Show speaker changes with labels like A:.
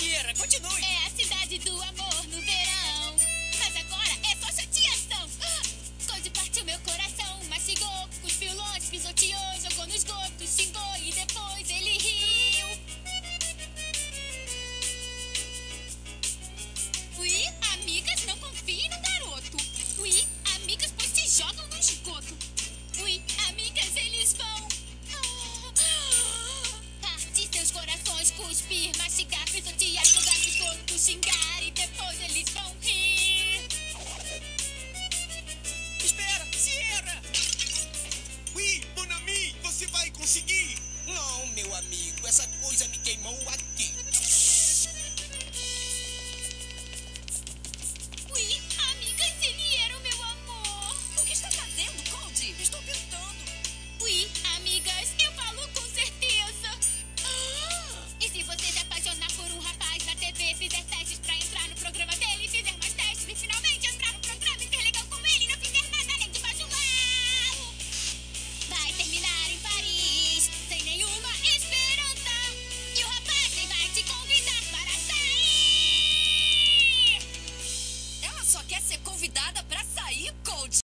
A: Continue.
B: É a cidade do amor. cuspir, mastigar, pisotear, jogar no esgoto, xingar e depois eles vão rir.
A: Espera, Sierra!
C: Ui, Bonami, você vai conseguir!
D: Não, meu amigo, essa coisa me queimou aqui.
A: ser convidada para sair, coach.